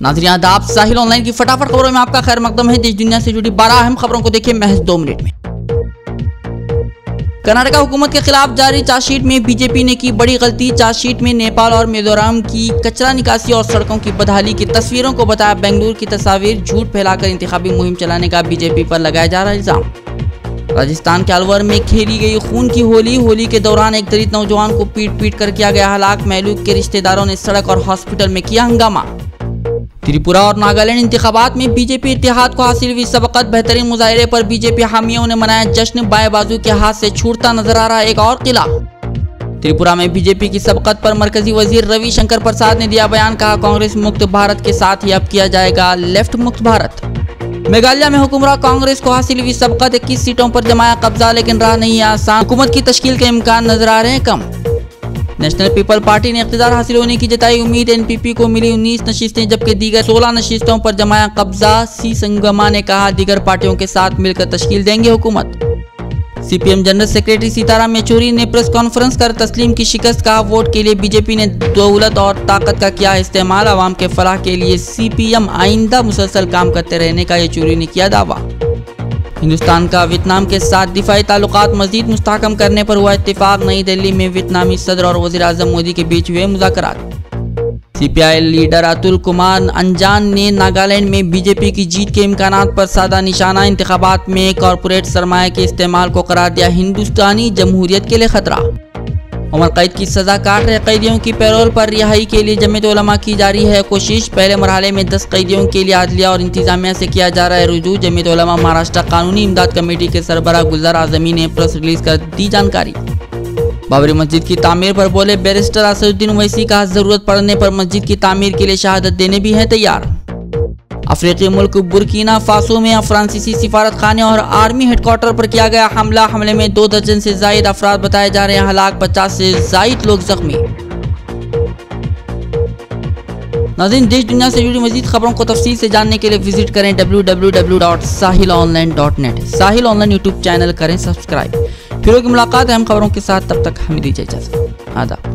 ناظرین، آداب، ساحل on line کی فٹافٹ خبروں میں آپ کا خیر مقدم ہے۔ دیش دنیا سے جڑی بارہ اہم خبروں کو دیکھیں محض دو منٹ میں۔ کرناٹکا حکومت کے خلاف جاری چارج شیٹ میں بی جے پی نے کی بڑی غلطی۔ چارج شیٹ میں نیپال اور میزورام کی کچرا نکاسی اور سڑکوں کی بدحالی کی تصویروں کو بتایا۔ بنگلور کی تصاویر جھوٹ پھیلا کر انتخابی مہم چلانے کا بی جے پی پر لگایا جا رہا الزام۔ راجستھان کے الور میں کھیلی گئی خون کی ہولی۔ ہولی کے دوران ایک دلت نوجوان کو پیٹ پیٹ کر کیا گیا۔ ہلاک محلوک کے رشتہ داروں نے سڑک اور ہاسپٹل میں کیا ہنگامہ۔ تریپورا اور ناگالینڈ انتخابات میں بی جے پی اتحاد کو حاصل ہوئی سبقت، بہترین مظاہرے پر بی جے پی حامیوں نے منایا جشن بائیں بازو کے ہاتھ سے چھوٹتا نظر آ رہا ایک اور قلعہ۔ تریپورا میں بی جے پی کی سبقت پر مرکزی وزیر روی شنکر پرساد نے دیا بیان، کہا کانگریس مکت بھارت کے ساتھ ہی اب کیا جائے گا، لیفٹ مکت بھارت۔ میگھالیہ میں حکمراں کانگریس کو حاصل ہوئی سبقت، اکیس سیٹوں پر جمایا قبضہ، لیکن راہ نہیں آسان۔ حکومت کی تشکیل کے امکان نظر آ رہے ہیں کم۔ نیشنل پیپل پارٹی نے اقتدار حاصل ہونے کی جتائی امید این پی پی کو ملی انیس نشستیں، جبکہ دیگر سولہ نشستوں پر جمایا قبضہ۔ سی سنگما نے کہا، دیگر پارٹیوں کے ساتھ مل کر تشکیل دیں گے حکومت۔ C P M general secretary Sitaram Yechury نے پریس کانفرنس کر تسلیم کی شکست کہا، ووٹ کے لیے بی جے پی نے دولت اور طاقت کا کیا استعمال، عوام کے فلاح کے لیے سی پی ایم آئندہ مسلسل کام کرتے رہنے کا یچوری نے کیا دعویٰ۔ ہندوستان کا ویتنام کے ساتھ دفاعی تعلقات مزید مستحکم کرنے پر ہوا اتفاق، نئی دلی میں ویتنامی صدر اور وزیر اعظم مودی کے بیچ ہوئے مذاکرات۔ سی پی آئی لیڈر اتل کمار انجان نے ناگالینڈ میں بی جے پی کی جیت کے امکانات پر سادہ نشانہ انتخابات میں کارپوریٹ سرمایہ کے استعمال کو قرار دیا ہندوستانی جمہوریت کے لیے خطرہ۔ عمر قید کی سزا کاٹ رہے قیدیوں کی پیرول پر رہائی کے لیے جمعیت علماء کی جاری ہے کوشش۔ پہلے مرحلے میں دس قیدیوں کے لیے عدلیہ اور انتظامیہ سے کیا جا رہا ہے رجوع۔ جمعیت علماء مہاراشٹر قانونی امداد کمیٹی کے سربراہ گلزار اعظمی نے پریس ریلیز کر دی جانکاری۔ بابری مسجد کی تعمیر پر بولے بیرسٹر اسد الدین اویسی کا ضرورت پڑنے پر مسجد کی تعمیر کے لیے شہادت دینے بھی ہے تیار۔ افریقی ملک برکینا فاسو میں فرانسیسی سفارت خانے اور آرمی ہیڈ کوارٹر پر کیا گیا حملہ۔ حملے میں دو درجن سے زائد افراد بتائے جا رہے ہیں۔ ہلاک پچاس سے زائد لوگ زخمی۔ ناظرین، دیش دنیا سے جڑی مزید خبروں کو تفصیل سے جاننے کے لیے وزٹ کریں www.sahilonline.net Sahil online YouTube channel کریں، سبسکرائب۔ پھر ہوگی ملاقات۔ اہم خبروں کے ساتھ تب تک ہمیں دیجیے اجازت۔ آداب۔